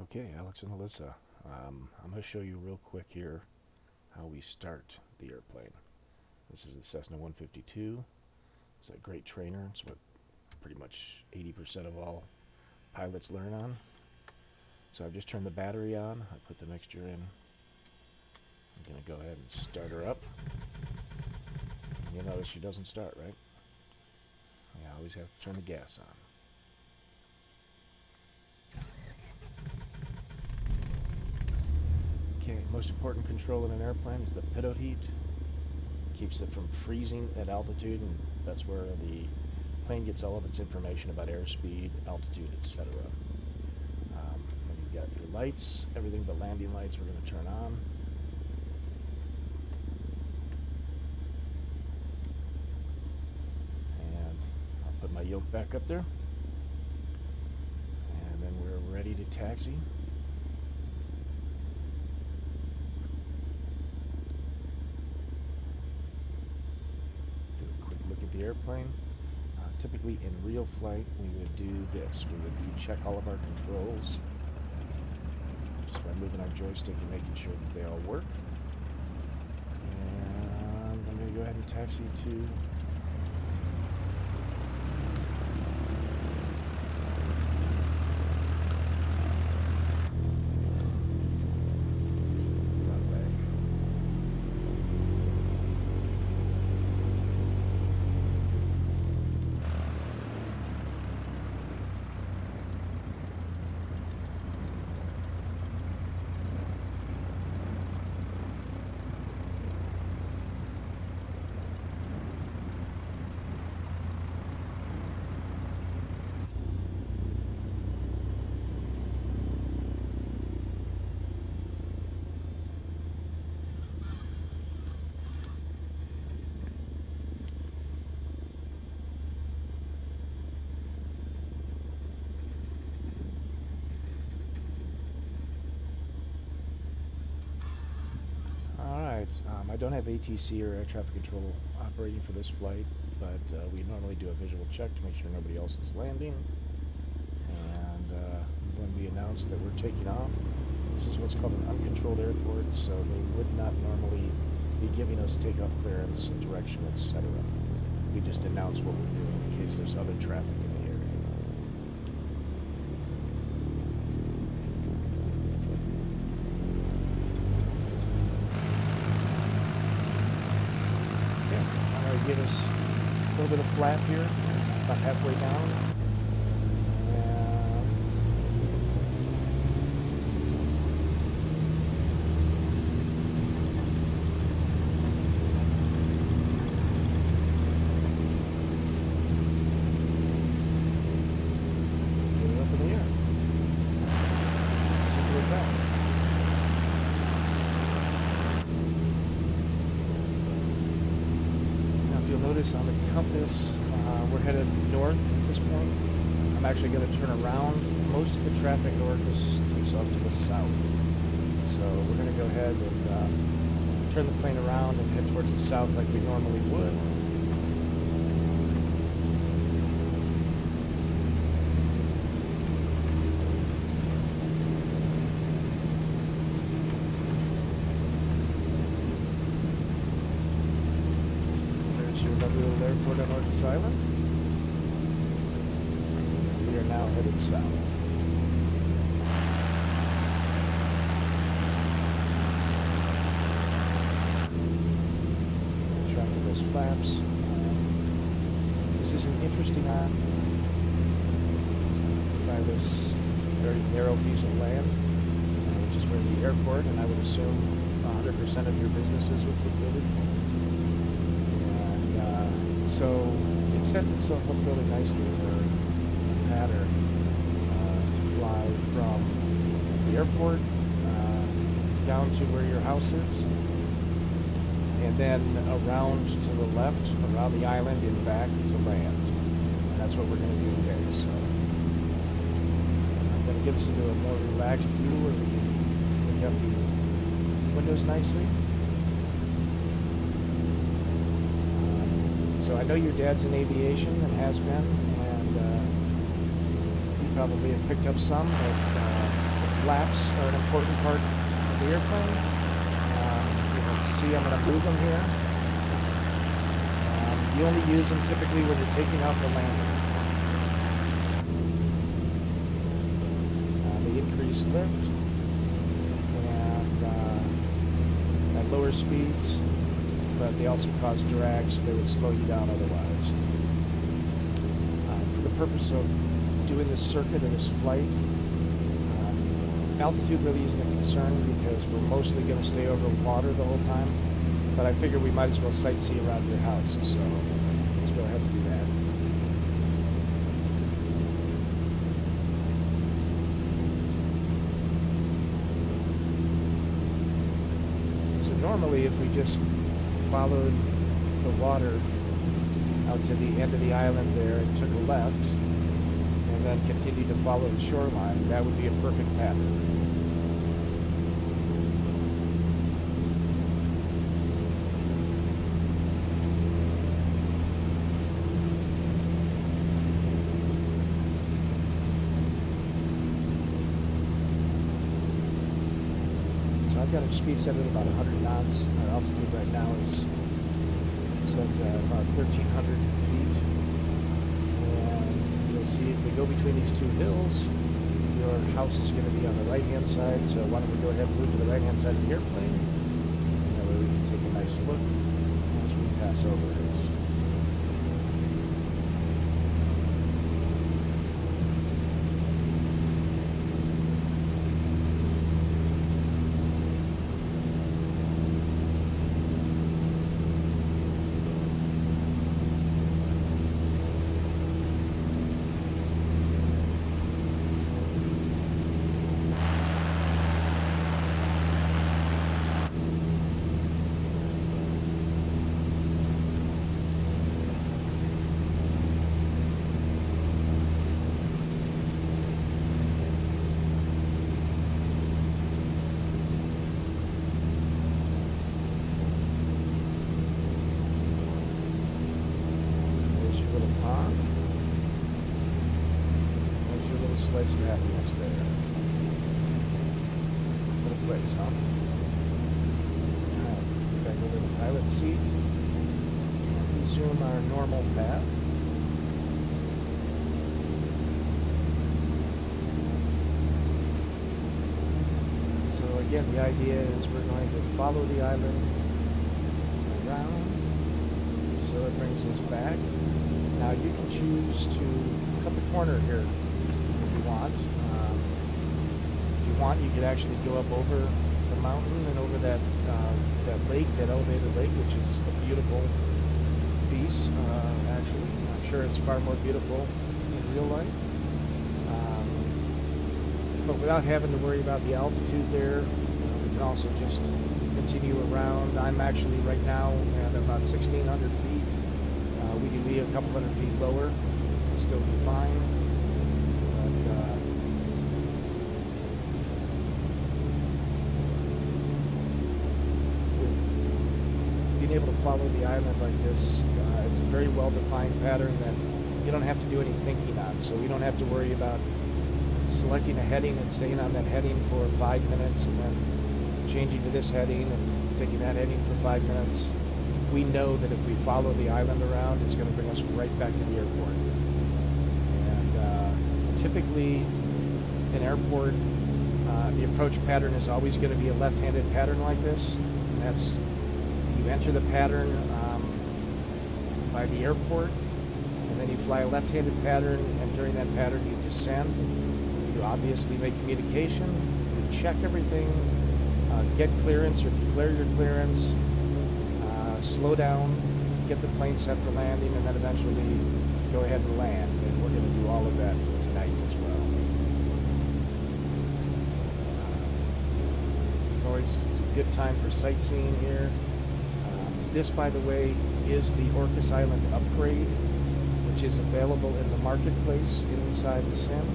Okay, Alex and Alyssa, um, I'm going to show you real quick here how we start the airplane. This is the Cessna 152. It's a great trainer. It's what pretty much 80% of all pilots learn on. So I've just turned the battery on. I put the mixture in. I'm going to go ahead and start her up. You'll notice she doesn't start, right? I always have to turn the gas on. Okay, most important control in an airplane is the pitot heat. Keeps it from freezing at altitude, and that's where the plane gets all of its information about airspeed, altitude, etc. Um, you've got your lights, everything but landing lights we're going to turn on. And I'll put my yoke back up there. And then we're ready to taxi. The airplane. Uh, typically in real flight, we would do this. We would check all of our controls just by moving our joystick and making sure that they all work. And I'm going to go ahead and taxi to I don't have ATC or air traffic control operating for this flight, but uh, we normally do a visual check to make sure nobody else is landing. And uh, when we announce that we're taking off, this is what's called an uncontrolled airport, so they would not normally be giving us takeoff clearance, direction, etc. We just announce what we're doing in case there's other traffic give us a little bit of flap here, about halfway down. Notice on the compass, uh, we're headed north at this point. I'm actually going to turn around. Most of the traffic north is off to the south. So we're going to go ahead and uh, turn the plane around and head towards the south like we normally would. airport on Orcas Island. We are now headed south. Those flaps. this is an interesting island by this very narrow piece of land, which is where the airport, and I would assume 100% of your businesses would be located uh, so it sets itself up really nicely for a pattern uh, to fly from the airport uh, down to where your house is. And then around to the left around the island and back to land. And that's what we're going to do today so. I'm going to get us into a more relaxed view where we can look up the windows nicely. So I know your dad's in aviation and has been, and uh, you probably have picked up some, but uh, flaps are an important part of the airplane. Um, you can see I'm going to move them here. Um, you only use them typically when you're taking off the landing. Uh, they increase lift and uh, at lower speeds, but they also cause drag, so they would slow you down otherwise. Uh, for the purpose of doing this circuit or this flight, altitude really isn't a concern because we're mostly going to stay over water the whole time. But I figure we might as well sightsee around your house, so let's go ahead and do that. So normally if we just followed the water out to the end of the island there and took a left, and then continue to follow the shoreline, that would be a perfect path. So I've got a speed set at about 100 knots. Our altitude right now is set at about 1,300 feet. See if we go between these two hills, your house is going to be on the right-hand side. So why don't we go ahead and move to the right-hand side of the airplane. That way we can take a nice look as we pass over place of happiness there. What a place, huh? Alright, back over the pilot seat. Resume our normal path. So again, the idea is we're going to follow the island around. So it brings us back. Now you can choose to cut the corner here want. Um, if you want, you could actually go up over the mountain and over that uh, that lake, that elevated lake, which is a beautiful piece. Uh, actually, I'm sure it's far more beautiful in real life. Um, but without having to worry about the altitude there, uh, we can also just continue around. I'm actually right now at about 1,600 feet. Uh, we can be a couple hundred feet lower, and still be fine. Follow the island like this, uh, it's a very well-defined pattern that you don't have to do any thinking on. So we don't have to worry about selecting a heading and staying on that heading for five minutes and then changing to this heading and taking that heading for five minutes. We know that if we follow the island around, it's going to bring us right back to the airport. And uh, typically, an airport, uh, the approach pattern is always going to be a left-handed pattern like this. That's you enter the pattern um, by the airport, and then you fly a left-handed pattern, and during that pattern you descend. You obviously make communication, you check everything, uh, get clearance or declare your clearance, uh, slow down, get the plane set for landing, and then eventually go ahead and land. And we're going to do all of that tonight as well. Uh, it's always a good time for sightseeing here. This, by the way, is the Orcas Island upgrade, which is available in the marketplace inside the sim.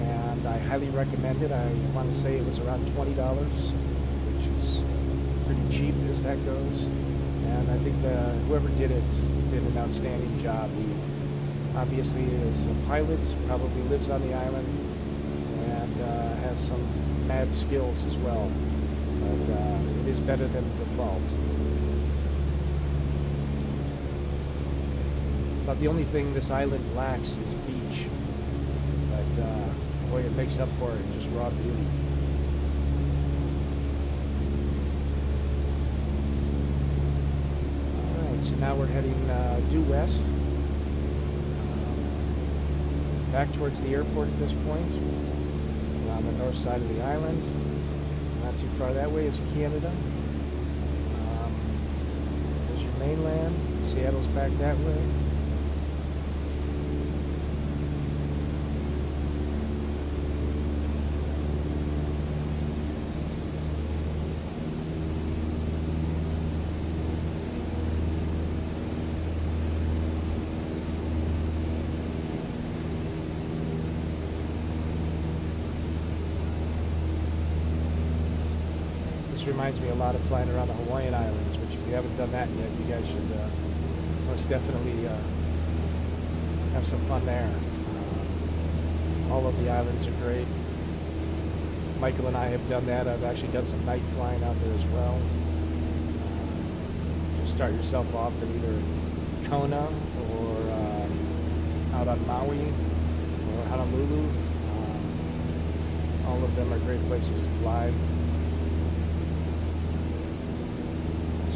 And I highly recommend it. I want to say it was around $20, which is pretty cheap as that goes. And I think the, whoever did it did an outstanding job. He obviously is a pilot, probably lives on the island, and uh, has some mad skills as well. But uh, it is better than the default. But the only thing this island lacks is beach. But uh, boy, it makes up for it just raw beauty. Alright, so now we're heading uh, due west. Um, back towards the airport at this point. We're on the north side of the island. Not too far that way is Canada. Um, there's your mainland. Seattle's back that way. This reminds me a lot of flying around the Hawaiian Islands, which if you haven't done that yet, you guys should uh, most definitely uh, have some fun there. Uh, all of the islands are great. Michael and I have done that. I've actually done some night flying out there as well. Uh, just start yourself off at either Kona or um, out on Maui or Honolulu. Um, all of them are great places to fly.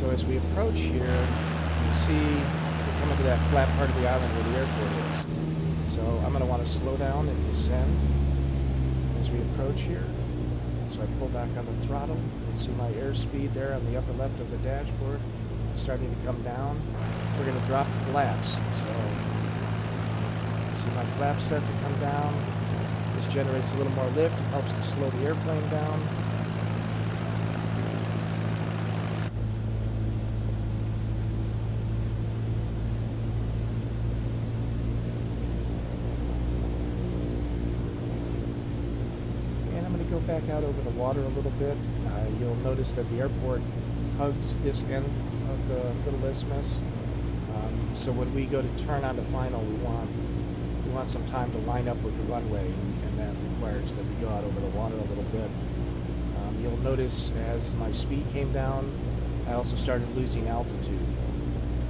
So as we approach here, you see we're coming to that flat part of the island where the airport is. So I'm going to want to slow down and descend as we approach here. So I pull back on the throttle. You see my airspeed there on the upper left of the dashboard starting to come down. We're going to drop the flaps. So see my flaps start to come down. This generates a little more lift. It helps to slow the airplane down. Water a little bit. Uh, you'll notice that the airport hugs this end of the little isthmus. Um, so when we go to turn on to final, we want we want some time to line up with the runway, and that requires that we go out over the water a little bit. Um, you'll notice as my speed came down, I also started losing altitude.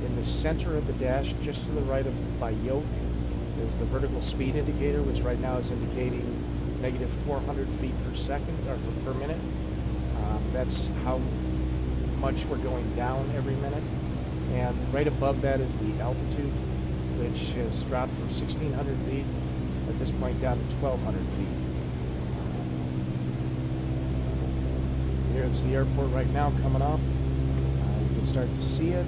In the center of the dash, just to the right of my yoke, is the vertical speed indicator, which right now is indicating negative 400 feet per second or per, minute. Um, that's how much we're going down every minute. And right above that is the altitude, which has dropped from 1,600 feet at this point down to 1,200 feet. Here's the airport right now coming up. Uh, you can start to see it.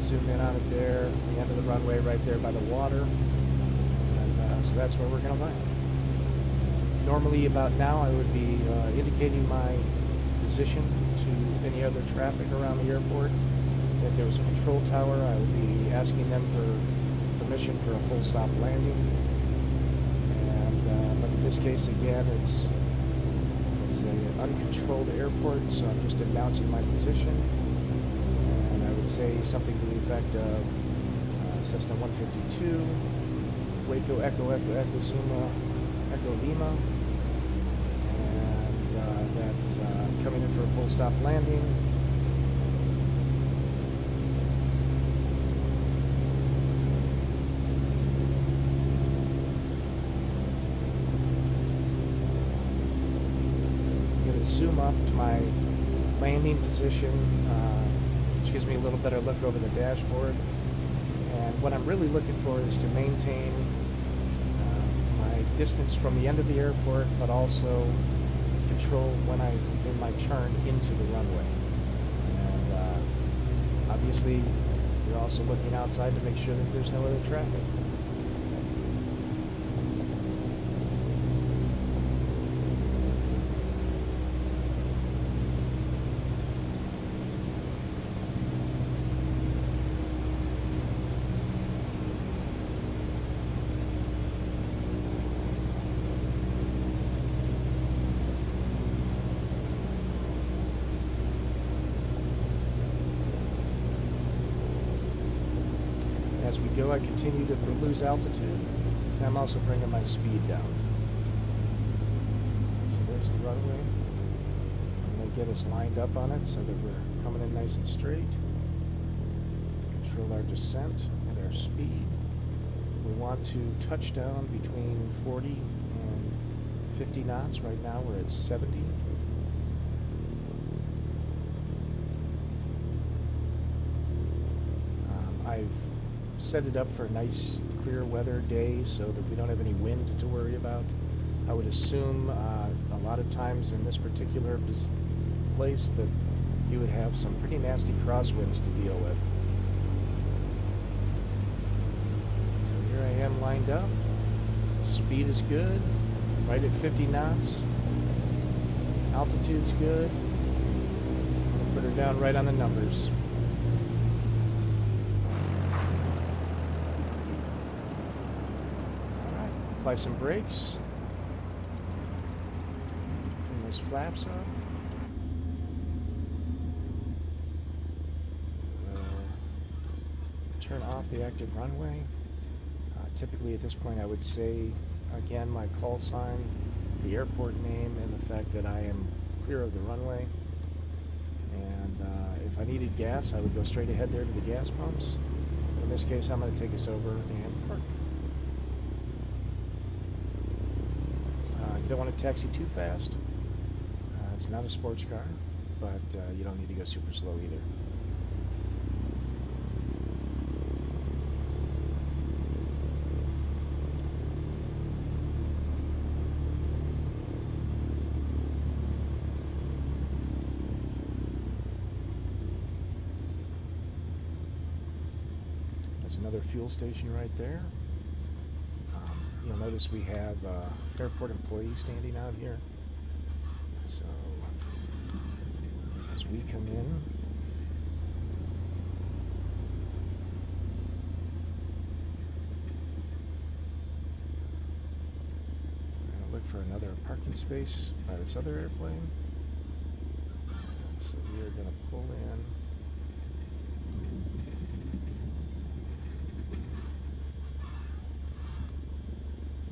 Zoom in on it there, the end of the runway right there by the water. And uh, so that's where we're going to land. Normally about now I would be uh, indicating my position to any other traffic around the airport. If there was a control tower, I would be asking them for permission for a full stop landing. And uh, but in this case, again, it's it's an uncontrolled airport, so I'm just announcing my position. And I would say something to the effect of uh, Cessna 152, Waco Echo Echo Echo Zuma Echo Lima, that's uh, coming in for a full stop landing. I'm going to zoom up to my landing position, uh, which gives me a little better look over the dashboard. And what I'm really looking for is to maintain uh, my distance from the end of the airport, but also control when I in my turn into the runway. And uh, obviously, you're also looking outside to make sure that there's no other traffic. As I continue to lose altitude, I'm also bringing my speed down. So there's the runway. I'm going to get us lined up on it so that we're coming in nice and straight. Control our descent and our speed. We want to touch down between 40 and 50 knots. Right now we're at 70. Um, I've set it up for a nice clear weather day so that we don't have any wind to worry about. I would assume uh, a lot of times in this particular place that you would have some pretty nasty crosswinds to deal with. So here I am lined up. Speed is good, right at 50 knots. Altitude's good. Put her down right on the numbers. Alright, apply some brakes. Bring those flaps up. Uh, turn off the active runway. Uh, typically at this point I would say again my call sign, the airport name, and the fact that I am clear of the runway. And uh, if I needed gas, I would go straight ahead there to the gas pumps. In this case, I'm going to take us over and park. Uh, you don't want to taxi too fast. Uh, it's not a sports car, but uh, you don't need to go super slow either. There's another fuel station right there. You'll notice we have uh, airport employees standing out here. So as we come in, look for another parking space by this other airplane. So we are going to pull in.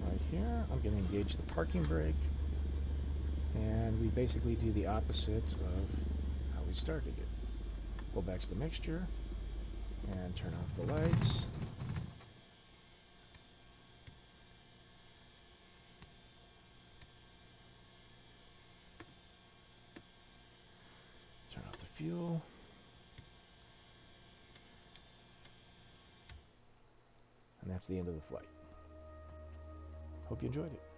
right here. I'm going to engage the parking brake. And we basically do the opposite of how we started it. Pull back to the mixture and turn off the lights. Turn off the fuel. And that's the end of the flight. Hope you enjoyed it.